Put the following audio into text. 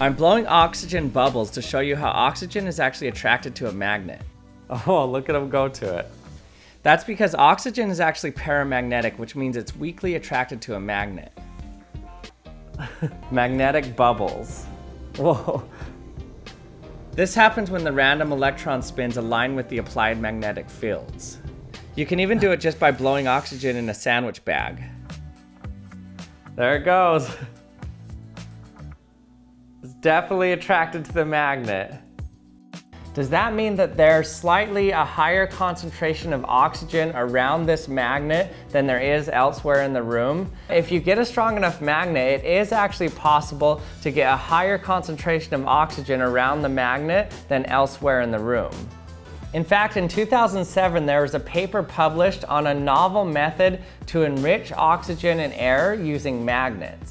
I'm blowing oxygen bubbles to show you how oxygen is actually attracted to a magnet. Oh, look at him go to it. That's because oxygen is actually paramagnetic, which means it's weakly attracted to a magnet. Magnetic bubbles. Whoa. This happens when the random electron spins align with the applied magnetic fields. You can even do it just by blowing oxygen in a sandwich bag. There it goes. Definitely attracted to the magnet. Does that mean that there's slightly a higher concentration of oxygen around this magnet than there is elsewhere in the room? If you get a strong enough magnet, it is actually possible to get a higher concentration of oxygen around the magnet than elsewhere in the room. In fact, in 2007, there was a paper published on a novel method to enrich oxygen in air using magnets.